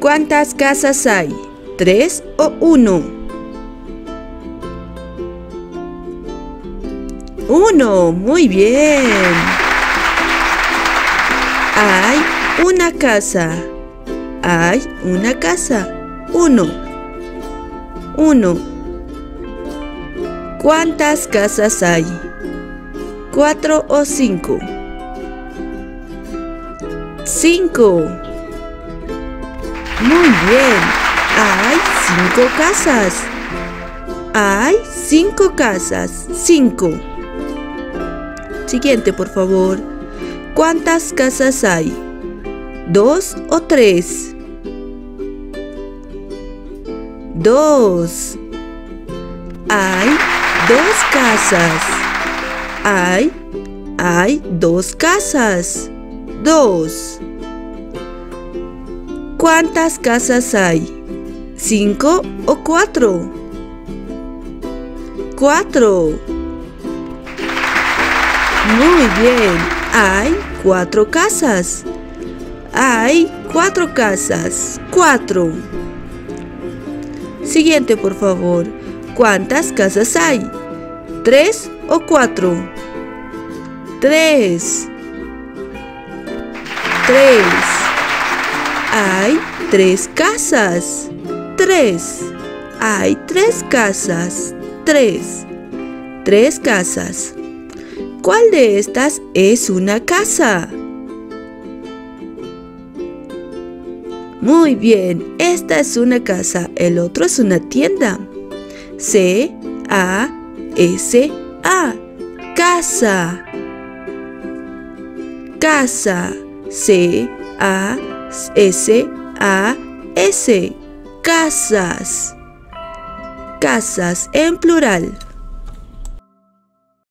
¿Cuántas casas hay? ¿Tres o uno? Uno, muy bien. Hay una casa. Hay una casa. Uno. Uno. ¿Cuántas casas hay? ¿Cuatro o cinco? Cinco. Muy bien. Hay cinco casas. Hay cinco casas. Cinco. Siguiente, por favor. ¿Cuántas casas hay? ¿Dos o tres? Dos. Hay dos casas. Hay, hay dos casas. Dos. ¿Cuántas casas hay? ¿Cinco o cuatro? Cuatro. Muy bien. Hay cuatro casas. Hay cuatro casas. Cuatro. Siguiente, por favor. ¿Cuántas casas hay? ¿Tres o cuatro? Tres. Tres. Hay tres casas. Tres. Hay tres casas. Tres. Tres casas. ¿Cuál de estas es una casa? Muy bien, esta es una casa, el otro es una tienda. C A S A casa. Casa. C A S A S casas. Casas en plural.